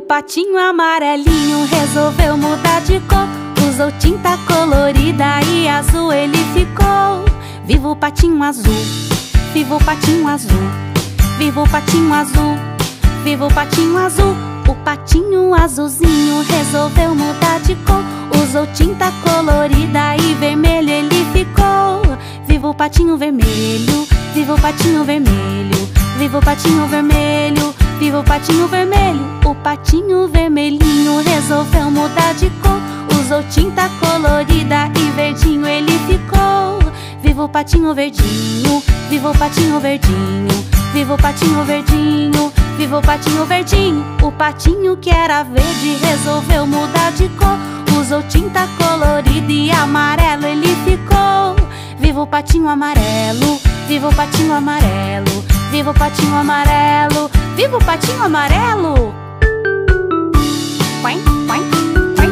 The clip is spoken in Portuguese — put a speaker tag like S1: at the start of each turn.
S1: patinho amarelinho resolveu mudar de cor. Usou tinta colorida e azul ele ficou. Viva o patinho azul, viva o patinho azul Viva o patinho azul, viva o patinho azul. O patinho azulzinho resolveu mudar de cor. Usou tinta colorida e vermelho ele ficou. Viva o patinho vermelho, viva o patinho vermelho Viva o patinho vermelho, viva o patinho vermelho Patinho vermelhinho resolveu mudar de cor. Usou tinta colorida e verdinho ele ficou. Viva o patinho verdinho, viva o patinho verdinho Viva o patinho verdinho, viva o patinho verdinho. O patinho que era verde resolveu mudar de cor. Usou tinta colorida e amarelo ele ficou. Viva o patinho amarelo, viva o patinho amarelo Viva o patinho amarelo, viva o patinho amarelo